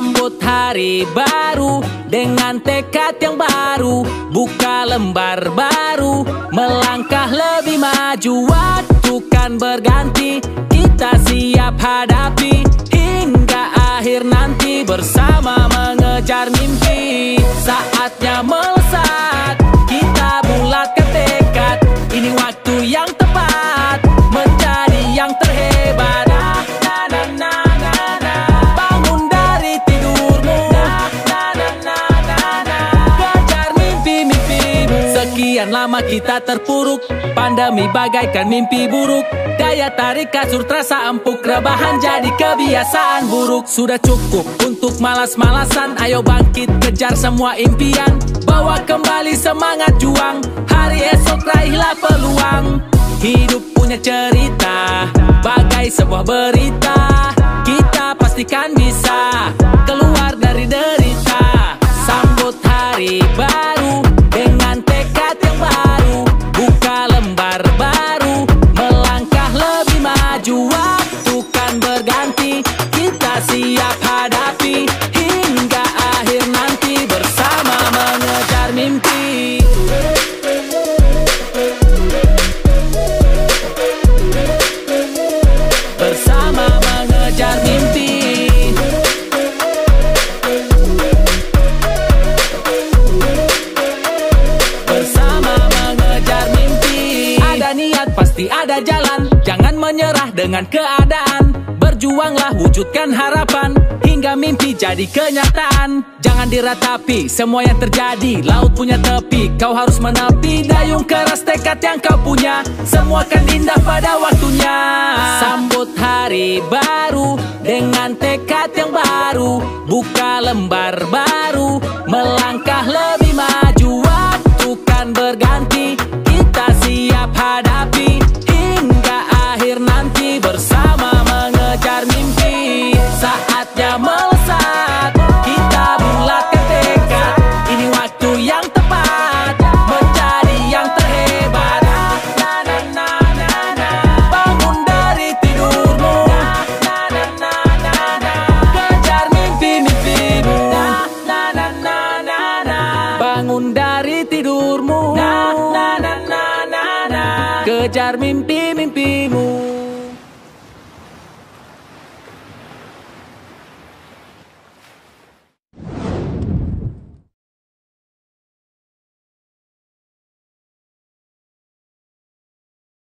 Sambut hari baru dengan tekad yang baru. Buka lembar baru Melangkah lebih maju. Waktu kan berganti Kita siap hadapi. Hingga akhir nanti Bersama mengejar mimpi Kita terpuruk. Pandemi bagaikan mimpi buruk. Daya tarik kasur terasa empuk. Rebahan jadi kebiasaan buruk. Sudah cukup untuk malas-malasan. Ayo bangkit kejar semua impian. Bawa kembali semangat juang. Hari esok raihlah peluang. Hidup punya cerita. Bagai sebuah berita. Kita pastikan bisa. Keluar maju Waktu berganti. Kita siap pasti ada jalan Jangan menyerah dengan keadaan. Berjuanglah wujudkan harapan Hingga mimpi jadi kenyataan. Jangan diratapi semua yang terjadi Laut punya tepi. Kau harus menepi Dayung keras tekad yang kau punya. Semua kan indah pada waktunya. Sambut hari baru Dengan tekad yang baru. Buka lembar baru Saatnya melesat Kita bulatkan tekad Ini waktu yang tepat Menjadi yang terhebat Na, na, na, na, na. Bangun dari tidurmu Na, na, na, na, na. Kejar mimpi-mimpimu Na, na, na, na, na, na. Bangun dari tidurmu Na, na, na, na, na, na. Kejar mimpi-mimpimu